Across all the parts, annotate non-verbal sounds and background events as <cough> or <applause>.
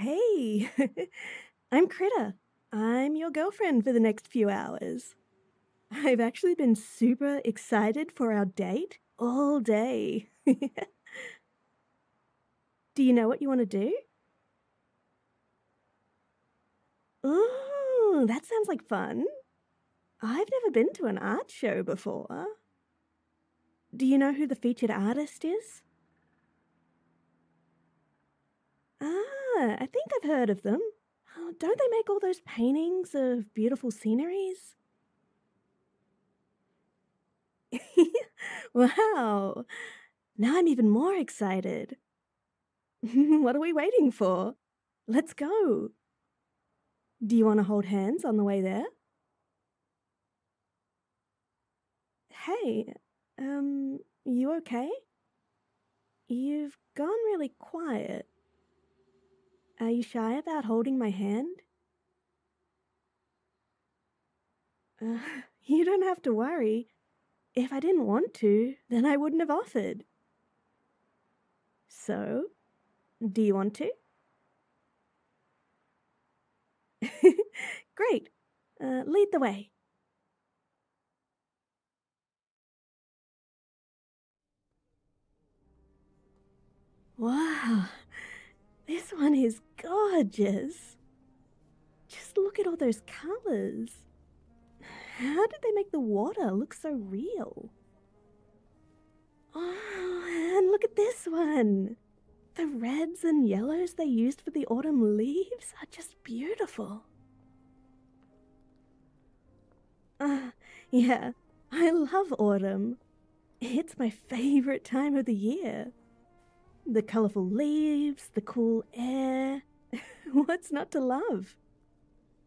Hey, <laughs> I'm Critter. I'm your girlfriend for the next few hours. I've actually been super excited for our date all day. <laughs> do you know what you want to do? Oh, that sounds like fun. I've never been to an art show before. Do you know who the featured artist is? Ah, I think I've heard of them. Oh, don't they make all those paintings of beautiful sceneries? <laughs> wow. Now I'm even more excited. <laughs> what are we waiting for? Let's go. Do you want to hold hands on the way there? Hey, um, you okay? You've gone really quiet. Are you shy about holding my hand? Uh, <laughs> you don't have to worry. If I didn't want to, then I wouldn't have offered. So, do you want to? <laughs> Great. Uh, lead the way. Wow, this one is gorgeous. Just look at all those colors. How did they make the water look so real? Oh, and look at this one. The reds and yellows they used for the autumn leaves are just beautiful. Uh, yeah, I love autumn. It's my favorite time of the year. The colourful leaves, the cool air. <laughs> What's not to love?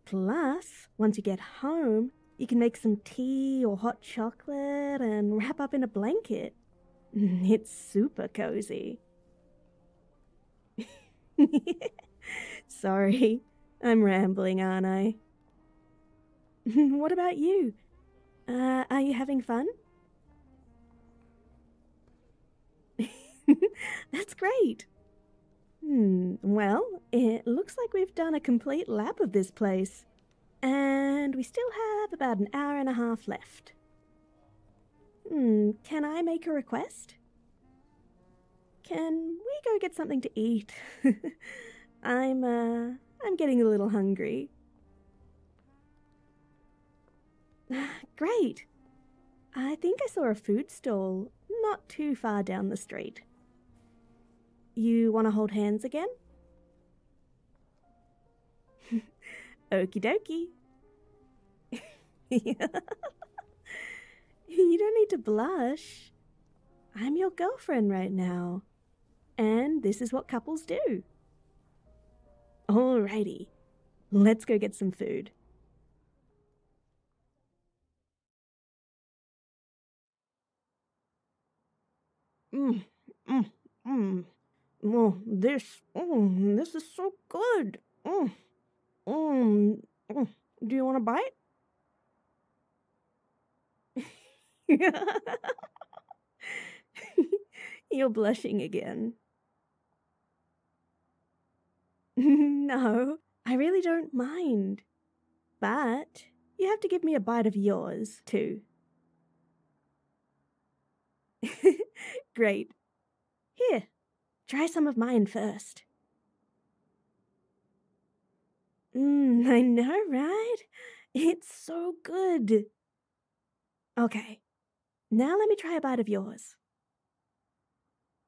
Plus, once you get home, you can make some tea or hot chocolate and wrap up in a blanket. <laughs> It's super cozy. <laughs> Sorry, I'm rambling, aren't I? what about you? Uh, are you having fun? <laughs> That's great. Hmm, well, it looks like we've done a complete lap of this place. And we still have about an hour and a half left. Hmm, can I make a request? Can we go get something to eat? <laughs> I'm, uh, I'm getting a little hungry. <sighs> Great. I think I saw a food stall not too far down the street. You want to hold hands again? <laughs> Okie dokie. <laughs> you don't need to blush. I'm your girlfriend right now. And this is what couples do. Alrighty, let's go get some food. Mmm, mmm, mmm. Oh, this, oh, this is so good. Oh. Do you want a bite? <laughs> You're blushing again. <laughs> no, I really don't mind. But you have to give me a bite of yours, too. <laughs> Great. Here, Try some of mine first. Mmm, <laughs> I know, right? It's so good. Okay, now let me try a bite of yours.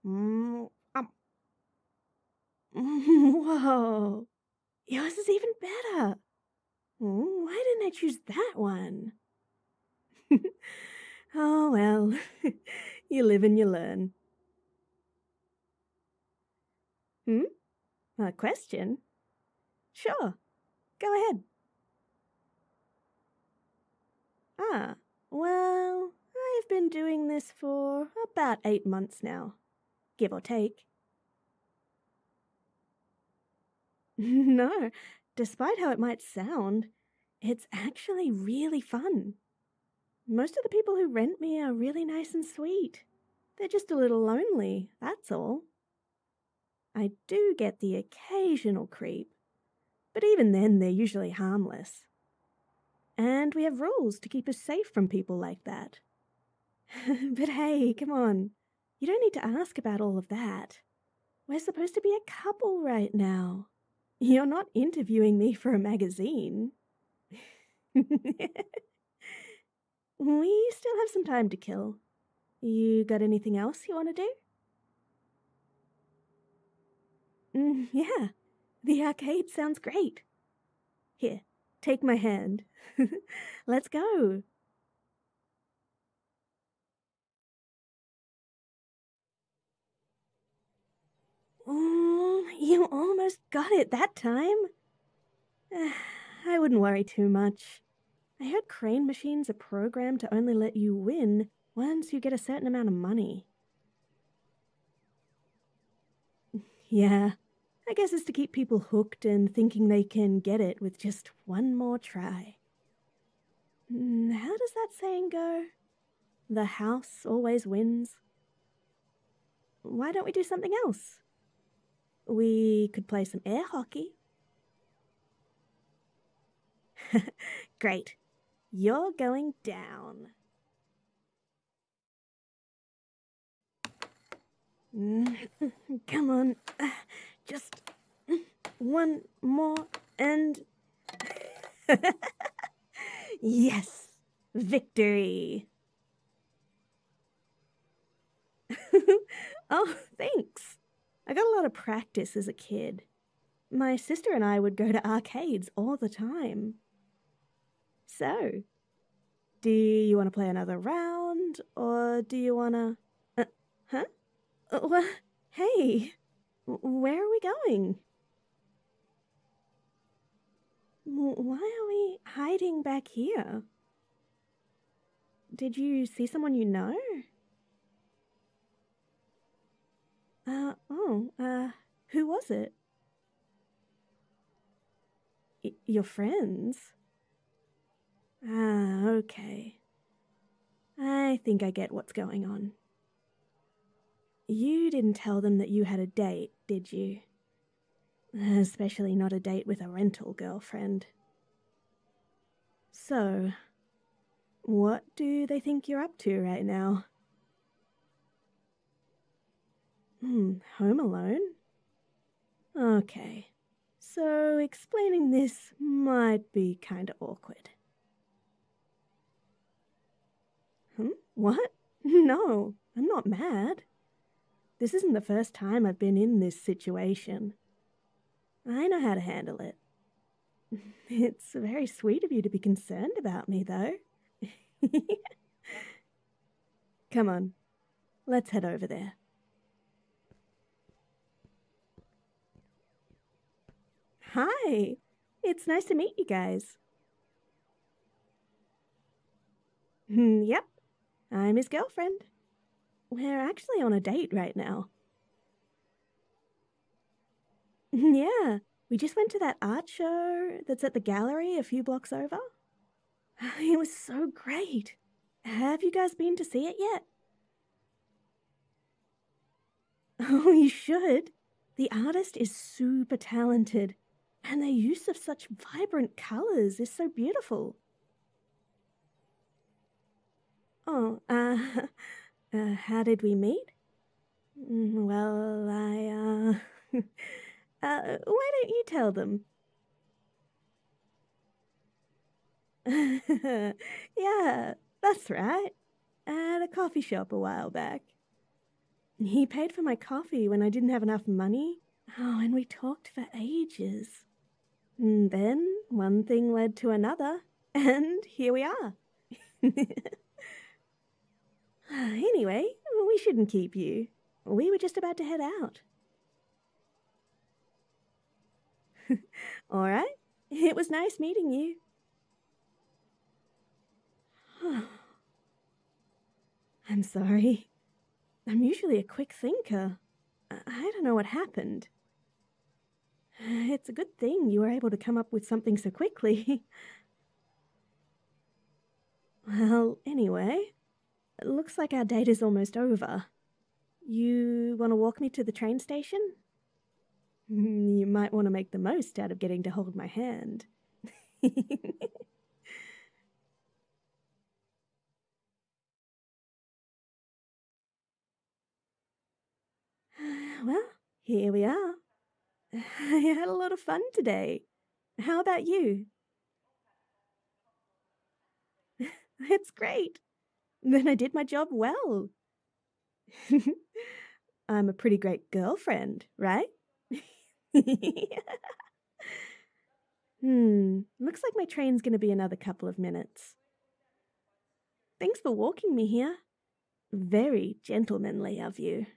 Mmm, um. <laughs> Whoa, yours is even better. Mm, why didn't I choose that one? <laughs> oh well, you live and you learn. Hmm? A question? Sure. Go ahead. Ah, well, I've been doing this for about eight months now, give or take. <laughs> no, despite how it might sound, it's actually really fun. Most of the people who rent me are really nice and sweet. They're just a little lonely, that's all. I do get the occasional creep, but even then they're usually harmless. And we have rules to keep us safe from people like that. <laughs> but hey, come on. You don't need to ask about all of that. We're supposed to be a couple right now. You're not interviewing me for a magazine. <laughs> we still have some time to kill. You got anything else you want to do? Mm, yeah, the arcade sounds great. Here, take my hand. <laughs> Let's go. Oh, you almost got it that time. <sighs> I wouldn't worry too much. I heard crane machines are programmed to only let you win once you get a certain amount of money. <laughs> Yeah, I guess it's to keep people hooked and thinking they can get it with just one more try. Mm, how does that saying go? The house always wins. Why don't we do something else? We could play some air hockey. <laughs> Great. You're going down. <laughs> Come on. Just one more and. <laughs> yes! Victory! <laughs> oh, thanks. I got a lot of practice as a kid. My sister and I would go to arcades all the time. So, do you want to play another round, or do you want to. Uh, huh? Uh, well, hey, where are we going? Why are we hiding back here? Did you see someone you know? Uh, oh, uh, who was it? Y your friends? Ah, okay. I think I get what's going on. You didn't tell them that you had a date, did you? Especially not a date with a rental girlfriend. So, what do they think you're up to right now? Hmm, home alone? Okay, so explaining this might be kinda awkward. Hmm? What? <laughs> No, I'm not mad. This isn't the first time I've been in this situation. I know how to handle it. <laughs> It's very sweet of you to be concerned about me, though. <laughs> Come on, let's head over there. Hi, it's nice to meet you guys. Hmm, yep, I'm his girlfriend. We're actually on a date right now. <laughs> yeah, we just went to that art show that's at the gallery a few blocks over. <sighs> It was so great. Have you guys been to see it yet? <laughs> Oh, you should. The artist is super talented and their use of such vibrant colours is so beautiful. Oh, uh, <laughs> uh how did we meet? Mm, well, I, uh, <laughs> uh, why don't you tell them? <laughs> yeah, that's right. At a coffee shop a while back. He paid for my coffee when I didn't have enough money. Oh, and we talked for ages. And then one thing led to another, <laughs> and here we are. <sighs> anyway, we shouldn't keep you. We were just about to head out. <laughs> All right. It was nice meeting you. <sighs> I'm sorry. I'm usually a quick thinker. I don't know what happened. <sighs> It's a good thing you were able to come up with something so quickly. <laughs> well, anyway, it looks like our date is almost over. You want to walk me to the train station? Hmm, you might want to make the most out of getting to hold my hand. <laughs> well, here we are. I had a lot of fun today. How about you? <laughs> It's great. Then I did my job well. <laughs> I'm a pretty great girlfriend, right? <laughs> hmm, looks like my train's gonna be another couple of minutes. Thanks for walking me here. Very gentlemanly of you.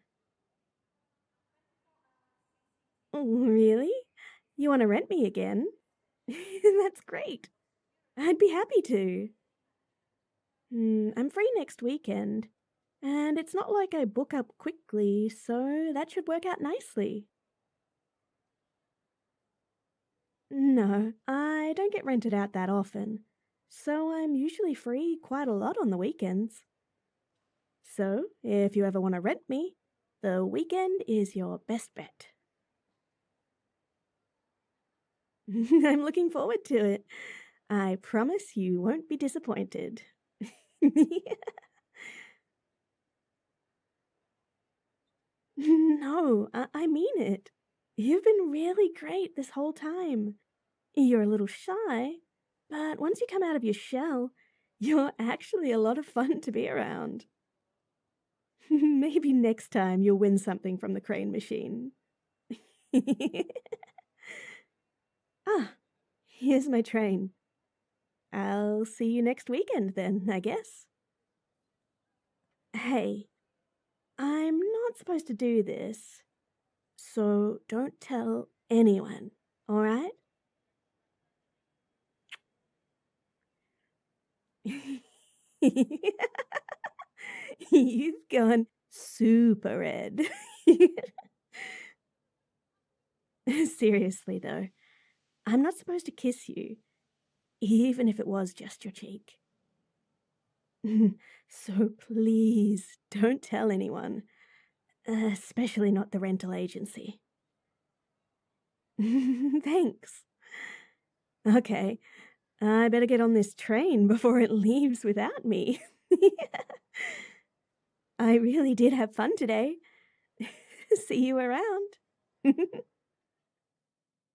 Oh, really? You want to rent me again? <laughs> That's great. I'd be happy to. Hmm, I'm free next weekend, and it's not like I book up quickly, so that should work out nicely. No, I don't get rented out that often, so I'm usually free quite a lot on the weekends. So, if you ever want to rent me, the weekend is your best bet. <laughs> I'm looking forward to it. I promise you won't be disappointed. <laughs> no, I-, I mean it. You've been really great this whole time. You're a little shy, but once you come out of your shell, you're actually a lot of fun to be around. <laughs> Maybe next time you'll win something from the crane machine. <laughs> ah, here's my train. I'll see you next weekend then, I guess. Hey, I'm not supposed to do this, so don't tell anyone, alright? <laughs> You've gone super red. <laughs> Seriously, though, I'm not supposed to kiss you even if it was just your cheek. <laughs> so please don't tell anyone, especially not the rental agency. <laughs> Thanks. Okay, I better get on this train before it leaves without me. <laughs> I really did have fun today. See you around.